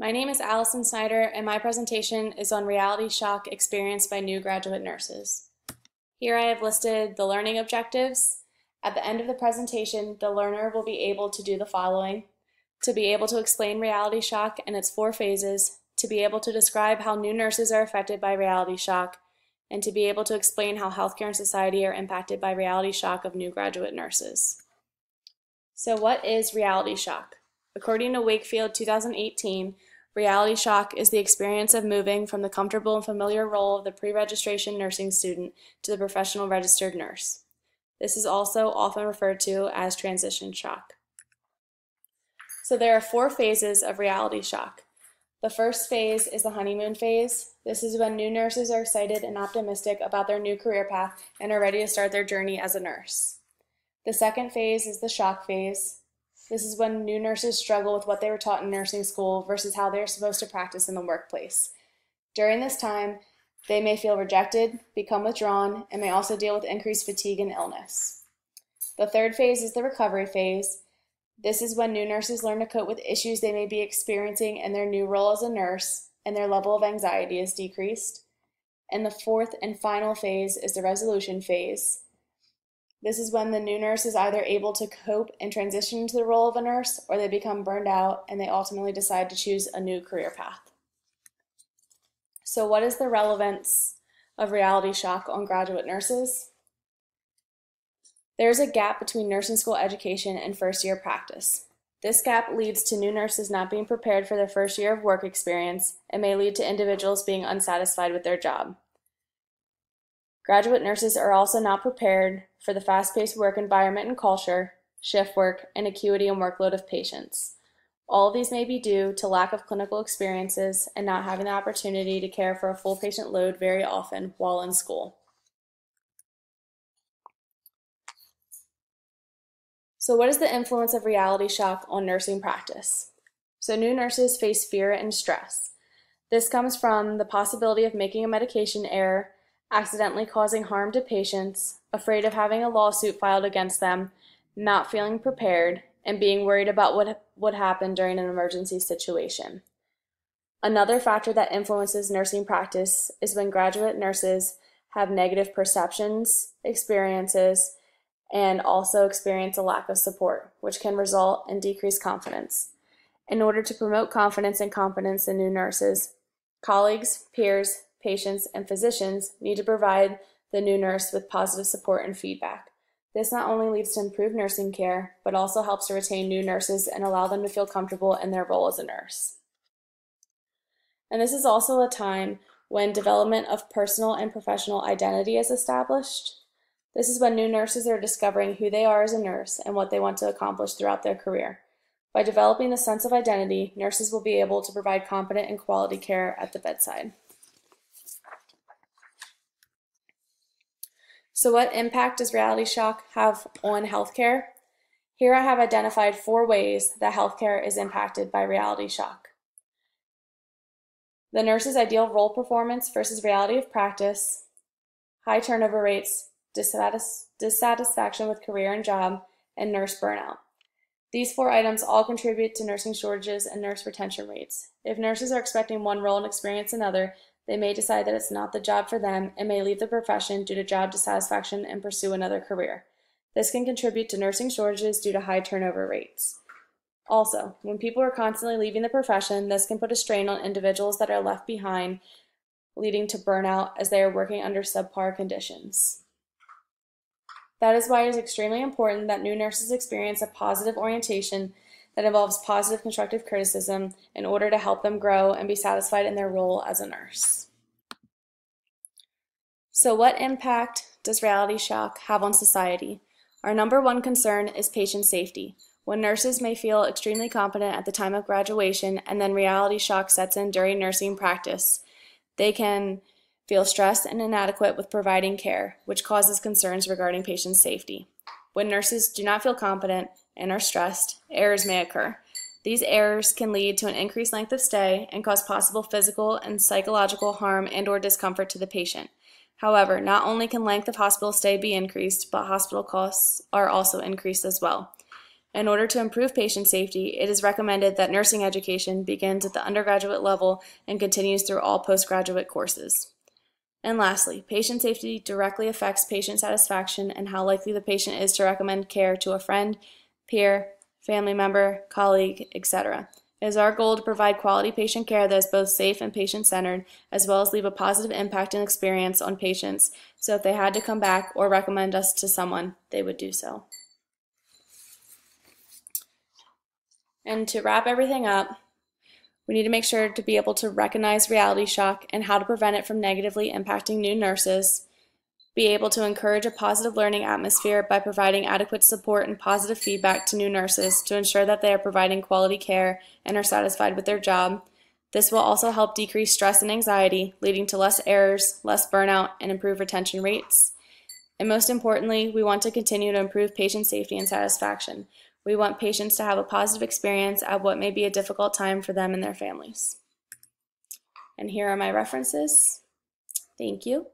My name is Allison Snyder, and my presentation is on reality shock experienced by new graduate nurses. Here I have listed the learning objectives. At the end of the presentation, the learner will be able to do the following. To be able to explain reality shock and its four phases, to be able to describe how new nurses are affected by reality shock, and to be able to explain how healthcare and society are impacted by reality shock of new graduate nurses. So what is reality shock? According to Wakefield 2018, reality shock is the experience of moving from the comfortable and familiar role of the pre-registration nursing student to the professional registered nurse. This is also often referred to as transition shock. So there are four phases of reality shock. The first phase is the honeymoon phase. This is when new nurses are excited and optimistic about their new career path and are ready to start their journey as a nurse. The second phase is the shock phase. This is when new nurses struggle with what they were taught in nursing school versus how they're supposed to practice in the workplace. During this time, they may feel rejected, become withdrawn, and may also deal with increased fatigue and illness. The third phase is the recovery phase. This is when new nurses learn to cope with issues they may be experiencing in their new role as a nurse, and their level of anxiety is decreased. And the fourth and final phase is the resolution phase. This is when the new nurse is either able to cope and transition to the role of a nurse, or they become burned out and they ultimately decide to choose a new career path. So, what is the relevance of reality shock on graduate nurses? There is a gap between nursing school education and first year practice. This gap leads to new nurses not being prepared for their first year of work experience and may lead to individuals being unsatisfied with their job. Graduate nurses are also not prepared for the fast paced work environment and culture, shift work, and acuity and workload of patients. All of these may be due to lack of clinical experiences and not having the opportunity to care for a full patient load very often while in school. So, what is the influence of reality shock on nursing practice? So, new nurses face fear and stress. This comes from the possibility of making a medication error, accidentally causing harm to patients, afraid of having a lawsuit filed against them, not feeling prepared, and being worried about what would happen during an emergency situation. Another factor that influences nursing practice is when graduate nurses have negative perceptions, experiences, and also experience a lack of support, which can result in decreased confidence. In order to promote confidence and competence in new nurses, colleagues, peers, patients, and physicians need to provide the new nurse with positive support and feedback. This not only leads to improved nursing care, but also helps to retain new nurses and allow them to feel comfortable in their role as a nurse. And this is also a time when development of personal and professional identity is established. This is when new nurses are discovering who they are as a nurse and what they want to accomplish throughout their career. By developing the sense of identity, nurses will be able to provide competent and quality care at the bedside. So what impact does reality shock have on healthcare? Here I have identified four ways that healthcare is impacted by reality shock. The nurse's ideal role performance versus reality of practice, high turnover rates, dissatis dissatisfaction with career and job, and nurse burnout. These four items all contribute to nursing shortages and nurse retention rates. If nurses are expecting one role and experience another, they may decide that it's not the job for them and may leave the profession due to job dissatisfaction and pursue another career. This can contribute to nursing shortages due to high turnover rates. Also, when people are constantly leaving the profession, this can put a strain on individuals that are left behind, leading to burnout as they are working under subpar conditions. That is why it is extremely important that new nurses experience a positive orientation that involves positive constructive criticism in order to help them grow and be satisfied in their role as a nurse. So, what impact does reality shock have on society? Our number one concern is patient safety. When nurses may feel extremely competent at the time of graduation and then reality shock sets in during nursing practice, they can feel stressed and inadequate with providing care, which causes concerns regarding patient safety. When nurses do not feel competent and are stressed, errors may occur. These errors can lead to an increased length of stay and cause possible physical and psychological harm and or discomfort to the patient. However, not only can length of hospital stay be increased, but hospital costs are also increased as well. In order to improve patient safety, it is recommended that nursing education begins at the undergraduate level and continues through all postgraduate courses. And lastly, patient safety directly affects patient satisfaction and how likely the patient is to recommend care to a friend, peer, family member, colleague, etc. It is our goal to provide quality patient care that is both safe and patient centered, as well as leave a positive impact and experience on patients, so if they had to come back or recommend us to someone, they would do so. And to wrap everything up, we need to make sure to be able to recognize reality shock and how to prevent it from negatively impacting new nurses, be able to encourage a positive learning atmosphere by providing adequate support and positive feedback to new nurses to ensure that they are providing quality care and are satisfied with their job. This will also help decrease stress and anxiety, leading to less errors, less burnout, and improved retention rates. And most importantly, we want to continue to improve patient safety and satisfaction. We want patients to have a positive experience at what may be a difficult time for them and their families. And here are my references. Thank you.